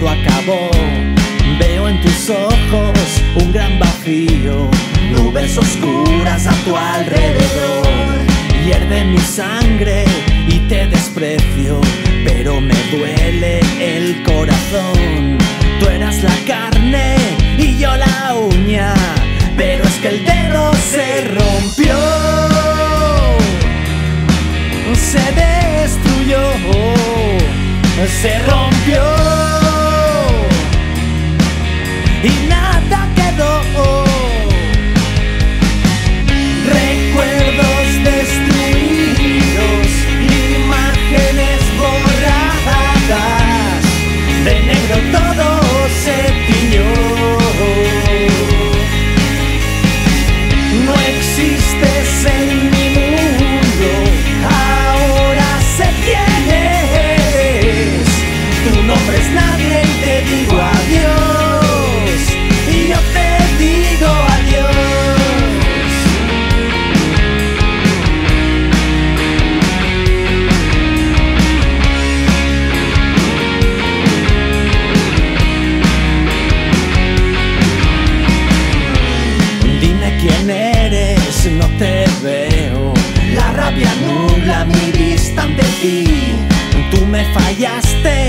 todo acabó. Veo en tus ojos un gran vacío, nubes oscuras a tu alrededor. Hierde mi sangre y te desprecio, pero me duele el corazón. Tú eras la carne y yo la uña, pero es que el dedo se rompió, se destruyó, se rompió y nada quedó. Recuerdos destruidos, imágenes borradas, de negro todo se tiñó. No existes en mi mundo, ahora sé quién eres. Tu nombre es nadie y te digo adiós. Quién eres, no te veo. La rabia nubla mi vista ante ti. Tú me fallaste,